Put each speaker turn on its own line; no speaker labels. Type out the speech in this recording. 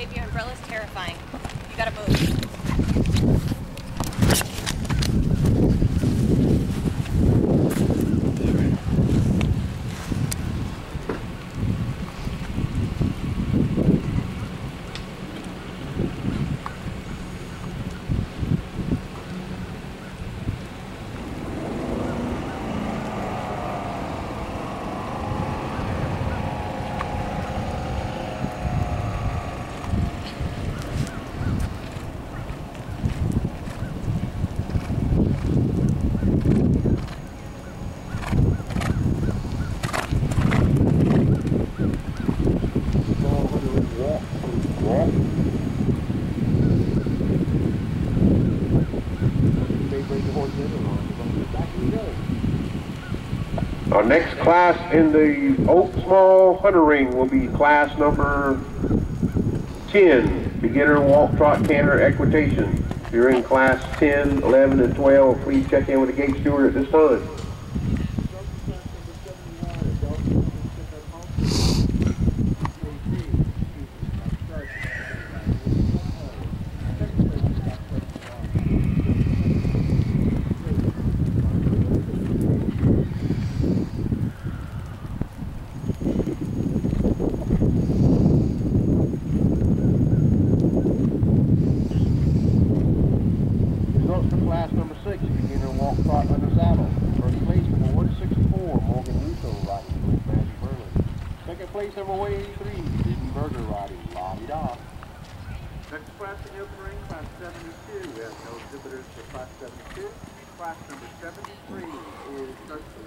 Dave, your umbrella's terrifying. You gotta move.
Our next class in the Oak Small Hunter Ring will be class number 10, beginner walk, trot, canter, equitation. If you're in class 10, 11, and 12, please check in with the gate steward at this time. Class number six, beginner walk, trot, under saddle. First place, number 164, Morgan Russo, riding with Matthew Berlin. Second place, number 183, Stephen Berger, riding La-Di-Da.
Next class in the open ring, class 72. We have no exhibitors for class 72. Class number 73 is starts the